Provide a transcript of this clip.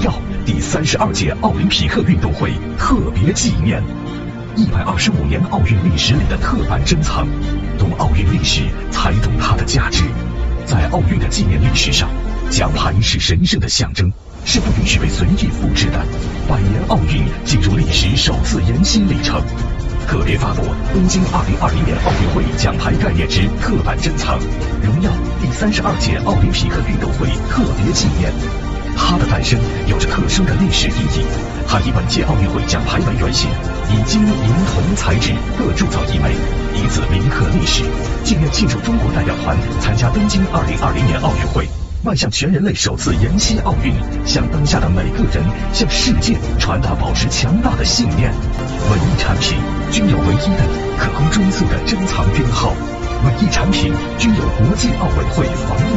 耀第三十二届奥林匹克运动会特别纪念，一百二十五年奥运历史里的特版珍藏，懂奥运历史才懂它的价值。在奥运的纪念历史上，奖牌是神圣的象征，是不允许被随意复制的。百年奥运进入历史首次延新里程，特别发布东京二零二零年奥运会奖牌概念之特版珍藏，荣耀第三十二届奥林匹克运动会特别纪念。它的诞生有着特殊的历史意义。它以本届奥运会奖牌为原型，以金银铜材质各铸造一枚，以此铭刻历史，纪念庆祝中国代表团参加东京二零二零年奥运会，迈向全人类首次延期奥运，向当下的每个人，向世界传达保持强大的信念。每一产品均有唯一的可供追溯的珍藏编号，每一产品均有国际奥委会防。